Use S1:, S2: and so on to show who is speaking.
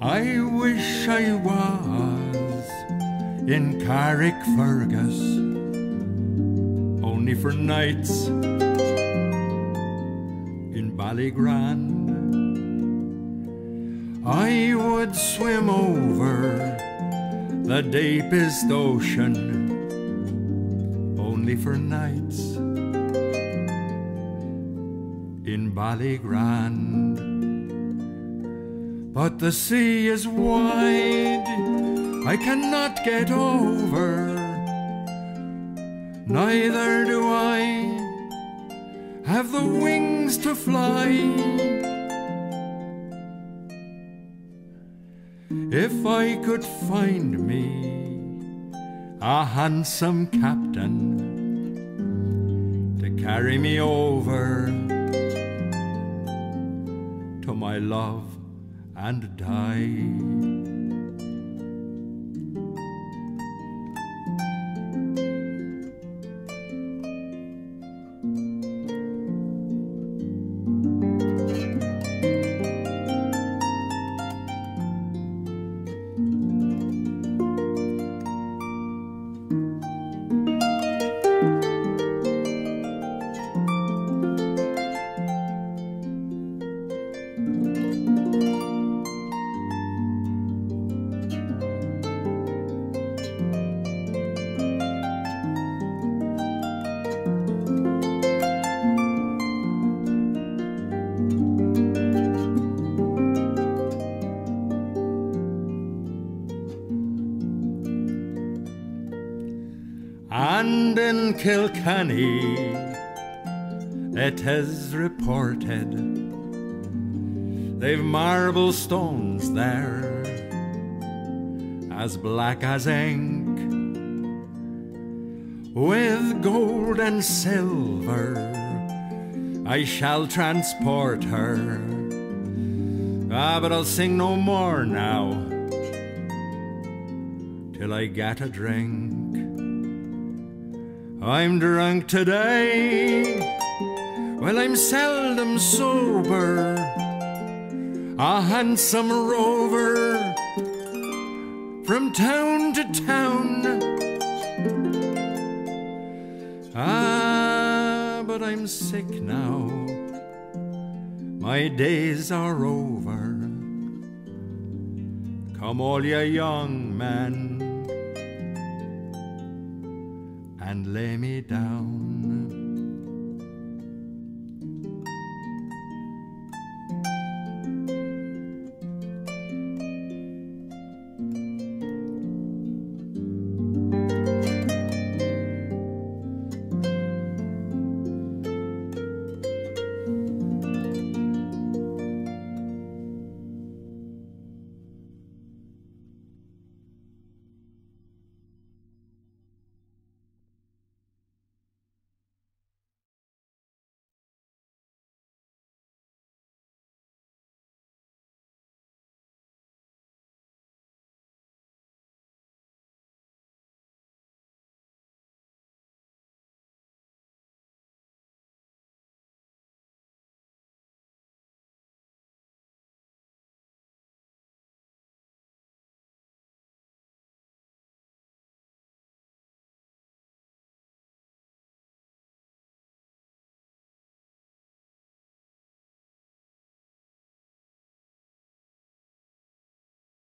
S1: I wish I was in Carrickfergus only for nights in Ballygrant. I would swim over the deepest ocean only for nights in Ballygrant. But the sea is wide, I cannot get over, neither do I have the wings to fly. If I could find me a handsome captain to carry me over to my love and die. And in Kilkenny it is reported they've marble stones there as black as ink with gold and silver I shall transport her. Ah, but I'll sing no more now till I get a drink. I'm drunk today. Well, I'm seldom sober. A handsome rover from town to town. Ah, but I'm sick now. My days are over. Come, all ye young men and lay me down.